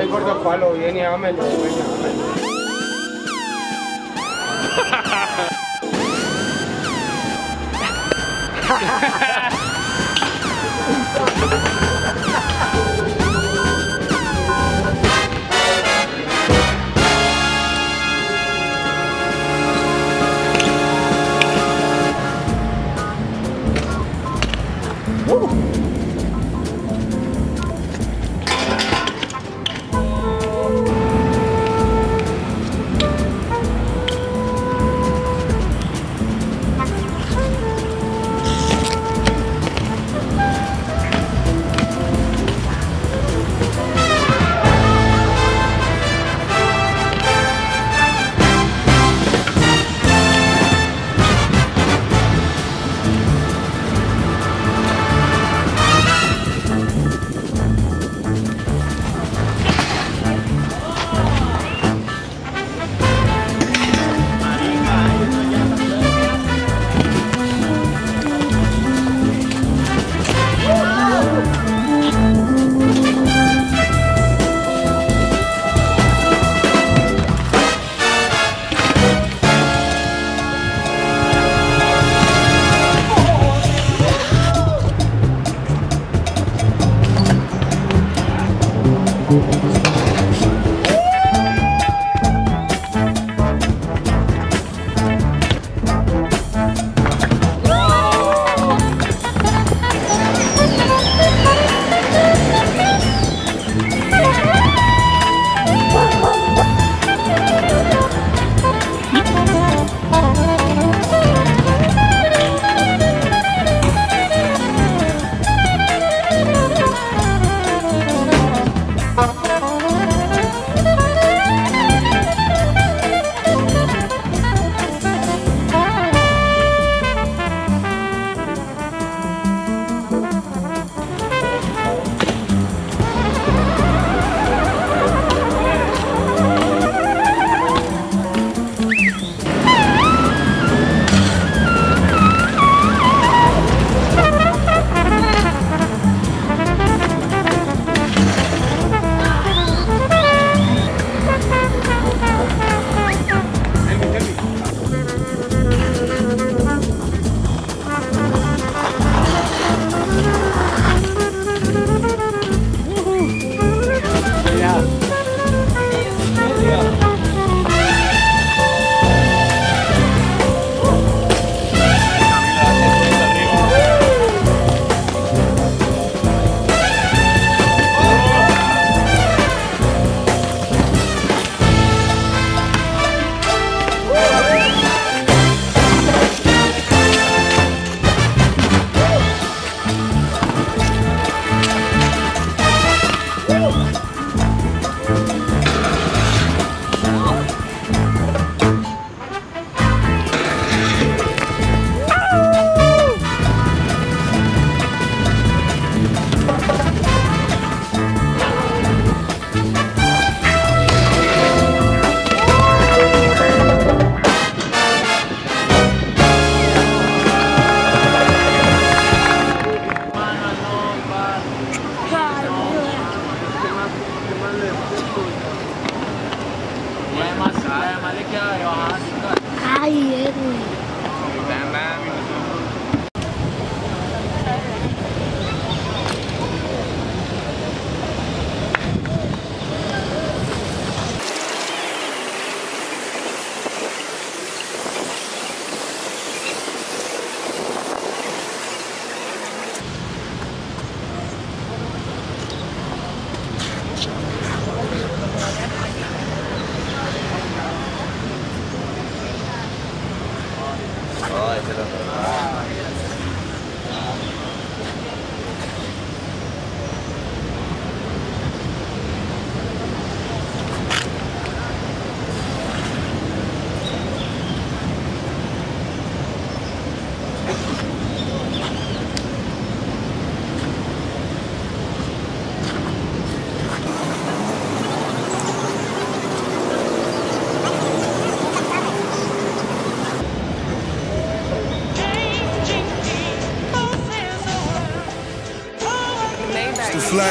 El gordo palo viene y ámelo.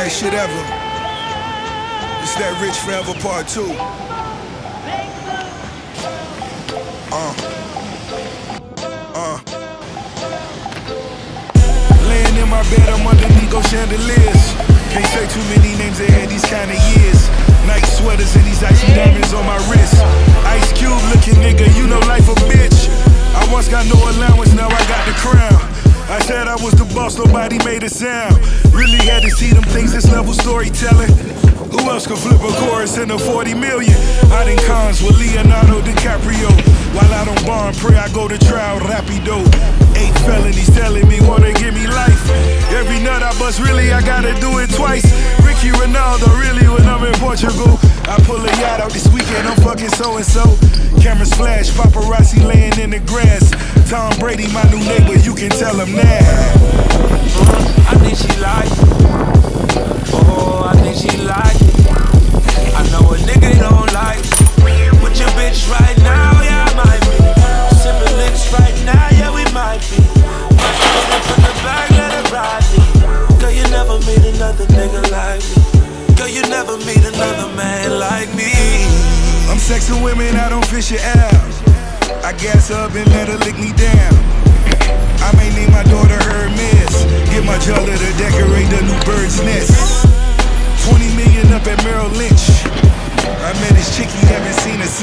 Flyest shit ever. It's that Rich Forever Part 2. Uh. Uh. Laying in my bed, I'm underneath those chandeliers. Can't say too many names that had these kind of years. Night sweaters and these icy diamonds on my wrist. Ice Cube looking nigga, you know life a bitch. I once got no allowance, now I got the crown. I said I was the boss, nobody made a sound. Really had to see them things, this level storytelling. Who else could flip a chorus in a 40 million? I done cons with Leonardo DiCaprio. While I don't bond, pray I go to trial rapido. Eight felonies telling me wanna give me life. Every nut I bust, really, I gotta do it twice. Ricky Ronaldo, really, when I'm in Portugal. I pull a yacht out this weekend, I'm fucking so and so. Cameras flash, paparazzi laying in the grass. Tom Brady, my new neighbor, you can tell him that. Uh-huh. I think she like it. Oh, I think she like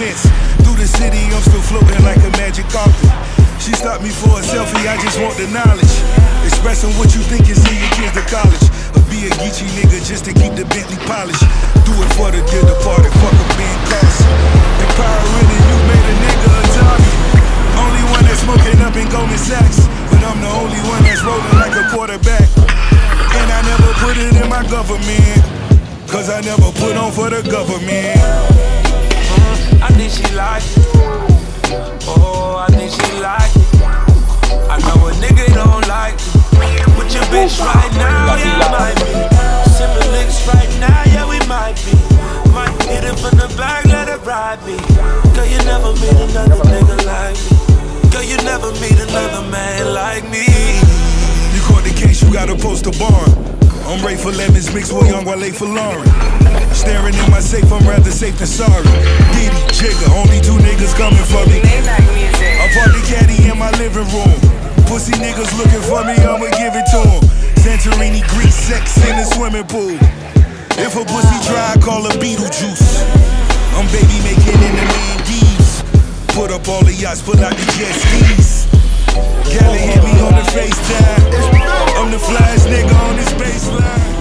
Through the city, I'm still floating like a magic carpet. She stopped me for a selfie, I just want the knowledge. Expressing what you think and send your kids to college. Or be a geeky nigga just to keep the Bentley polished. Do it for the deal departed, fuck a being cost. Empowering you made a nigga a target. Only one that's smoking up in Goldman Sachs. But I'm the only one that's rolling like a quarterback. And I never put it in my government. Cause I never put on for the government. I think she like it. Oh, I think she like it. I know a nigga don't like it. With your bitch right now, yeah, I might be. Sipping licks right now, yeah, we might be. Might hit it from the back, let it ride me. Girl, you never meet another nigga like me. Girl, you never meet another man like me. You caught the case, you gotta post a bond. I'm ready for lemons mixed with young Wale for Lauren. Staring in my safe, I'm rather safe than sorry. Diddy, Jigga, only two niggas coming for me. A party caddy in my living room. Pussy niggas looking for me, I'ma give it to 'em. Santorini, Greece, sex in the swimming pool. If a pussy dry, call her Beetlejuice. I'm baby making in the Maldives. Put up all the yachts, pull out the jet skis. Kelly hit me on the FaceTime. I'm the flyest nigga on this baseline.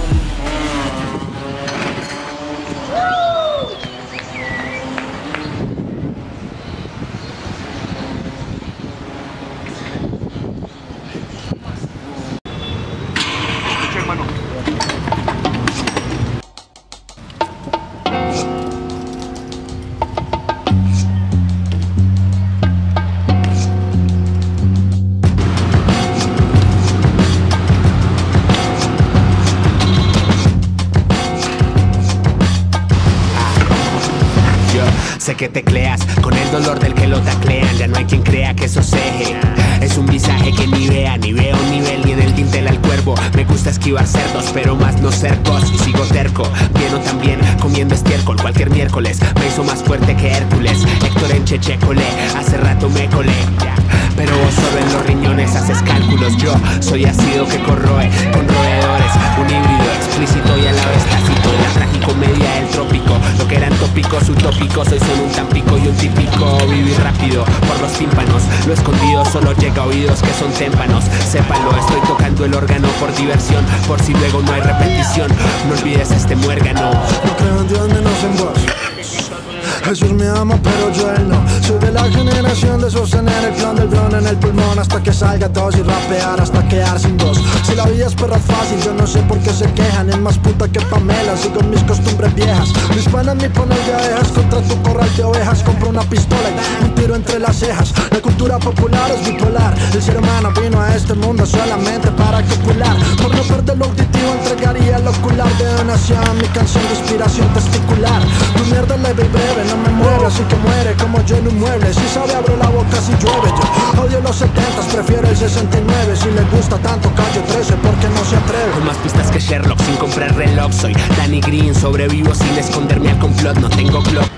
Sé que tecleas con el dolor del que lo taclean. Ya no hay quien crea que eso ceje. Es un visaje que ni vea, ni veo nivel, ni en el dintel al cuervo. Me gusta esquivar cerdos, pero más no cercos. Y sigo terco, bien o también comiendo estiércol. Cualquier miércoles me hizo más fuerte que Hércules. Héctor en Chechecole, hace rato me colé. Pero vos solo en los riñones haces cálculos. Yo soy ácido que corroe con Un híbrido explícito y a la vez tácito. La tragicomedia del trópico. Lo que eran tópicos utópicos, hoy son un tampico y un típico. Vivir rápido por los tímpanos. Lo escondido solo llega a oídos que son témpanos. Sépalo, estoy tocando el órgano por diversión. Por si luego no hay repetición. No olvides este muérgano. No creo en Dios menos en vos. Jesús me ama, pero yo él no. Soy de la generación de sostener el plan del dron en el pulmón hasta que salga dos y rapear hasta quedar sin dos. Si la vida es perra fácil, yo no sé por qué se quejan. Es más puta que Pamela, sigo mis costumbres viejas. Mis panas me ponen de abejas contra tu corral de ovejas. Una pistola y un tiro entre las cejas. La cultura popular es bipolar. El ser humano vino a este mundo solamente para copular. Por no perder lo auditivo, entregaría el ocular de demasiado mi canción de inspiración testicular. Tu mierda leve y breve, no me mueve Así que muere como yo en un mueble. Si sabe abro la boca si llueve Yo odio los 70, prefiero el 69 Si le gusta tanto callo 13 porque no se atreve Con más pistas que Sherlock sin comprar reloj. Soy Danny Green, sobrevivo sin esconderme al complot. No tengo clock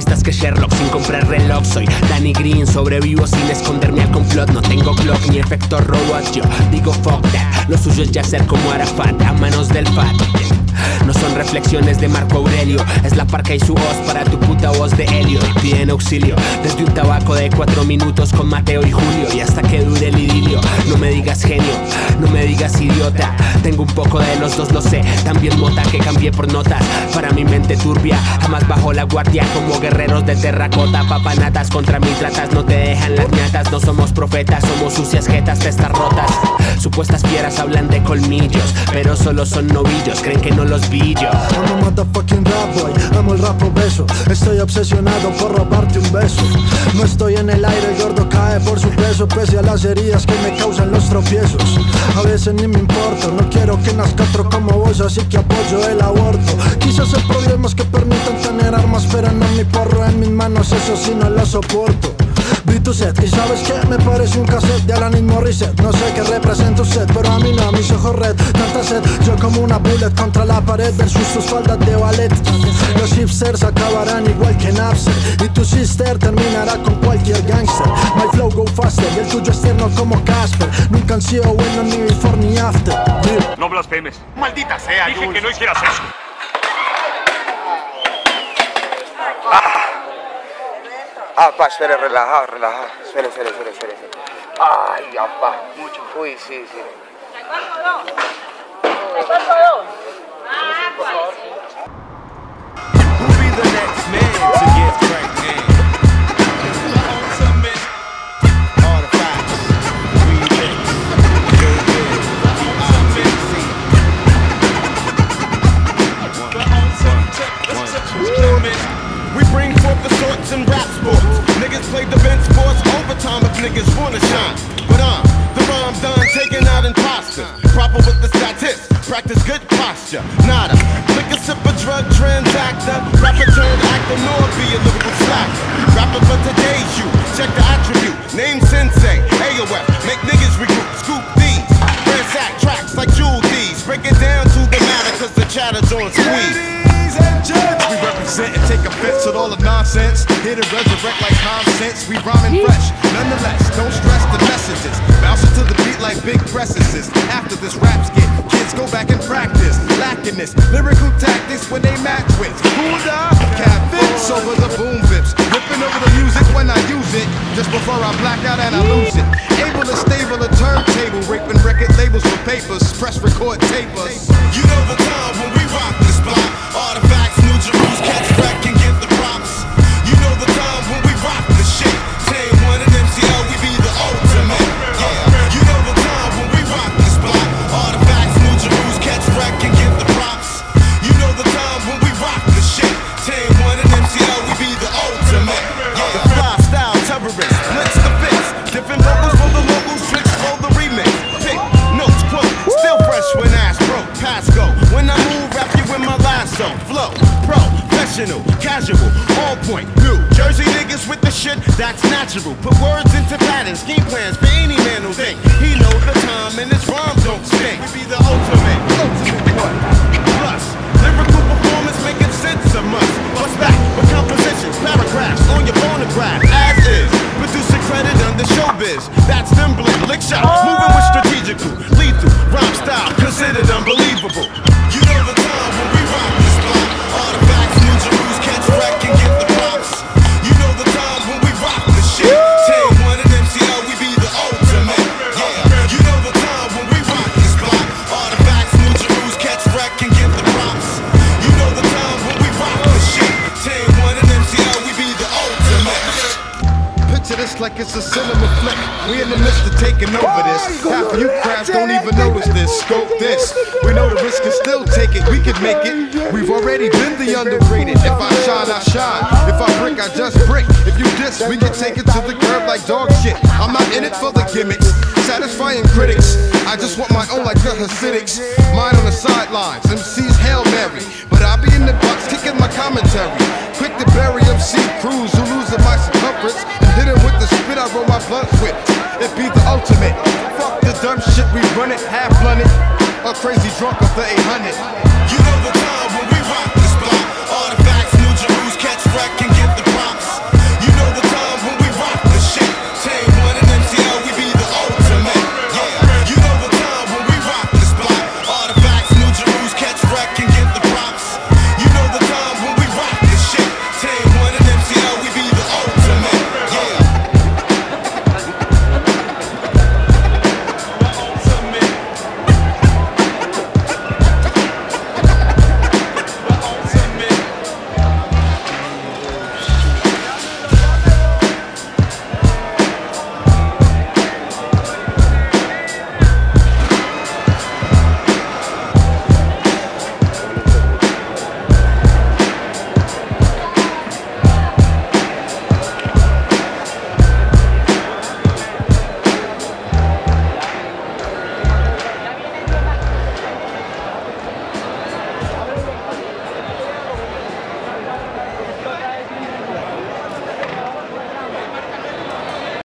Pistas que Sherlock sin comprar reloj. Soy Danny Green, sobrevivo sin esconderme al complot. No tengo clock ni efecto robot. Yo digo fuck that Lo suyo es ya ser como Arafat A manos del fat no son reflexiones de Marco Aurelio, es la parca y su voz para tu puta voz de helio. Y piden auxilio desde un tabaco de cuatro minutos con Mateo y Julio y hasta que dure el idilio. No me digas genio, no me digas idiota. Tengo un poco de los dos, lo sé. También mota que cambié por notas para mi mente turbia. Jamás bajo la guardia como guerreros de terracota. Papanatas contra mí tratas, no te dejan las ñatas. No somos profetas, somos sucias jetas, testas rotas. Supuestas fieras hablan de colmillos, pero solo son novillos. Creen que no los vi. I'm a motherfucking rap boy, amo el rap obeso Estoy obsesionado por robarte un beso. No estoy en el aire, el gordo cae por su peso Pese a las heridas que me causan los tropiezos. A veces ni me importo, no quiero que nazca otro como vos Así que apoyo el aborto. Quizás hay problemas que permitan tener armas Pero no mi porro en mis manos, eso sí no lo soporto Vi tu set y sabes que me parece un cassette de Alanis Morissette No sé qué representa usted, pero a mí no, mis ojos red Tanta sed, yo como una bullet contra la pared Versus sus faldas de ballet Los hipsters acabarán igual que Napster Y tu sister terminará con cualquier gangster My flow go faster y el tuyo es tierno como Casper Nunca han sido buenos ni before ni after Yeah. No blasfemes. Maldita sea, Dije que no hicieras eso. Ah, pa, espere, relajado, relajado. Espere, espere, espere, espere. Ay, apá. Mucho. Uy, sí, sí. Big. Ultimate. We bring forth the sorts and rap sports. Niggas play defense sports overtime if niggas wanna shine. But I'm the rhyme done taking out imposters. Proper with the statistics, practice good posture. Nada. Lick a sip of drug transactor. Rapper turned actor, nor be a lyrical slacker. Rapper for today's you. Check the attribute. Name sensei. AOF. Make niggas regroup. Scoop these. Ransack tracks like Jewel. Break it down to the matter cause the chatter's on squeeze. And at all the nonsense. Hit to resurrect like common sense. We rhyming fresh. Nonetheless, don't stress the messages. Bounce to the beat like big presses. After this rap skit, kids go back and practice. Lacking this lyrical tactics when they match with. Up? Cat Vince over the boom vips. Ripping over the music when I use it. Just before I black out and I lose it. Able to stable a turntable. Raping record labels for papers. Press record tapers. You know the time when we rock shit that's natural. Put words into patterns, scheme plans for any man who think he know the time and his rhymes don't stink. We be the ultimate, ultimate what? Plus, lyrical performance making sense a must. What's back with compositions, paragraphs on your phonograph, as is. Producer credit under showbiz. That's them blend, lick shot, make it. We've already been the underrated. If I shine, I shine. If I brick, I just brick. If you diss, we can take it to the curb like dog shit. I'm not in it for the gimmicks. Satisfying critics. I just want my own like the Hasidics. Mine on the sidelines, MC's Hail Mary. But I'll be in the box kicking my commentary. Quick to bury MC crews who in my circumference. Hit him with the spit I roll my blunt with. It be the ultimate. Fuck the dumb shit, we run it, half blunted. A crazy drunk of the 800. You know the time when we rock the spot. Artifacts, new Jerusalem, catch wreck and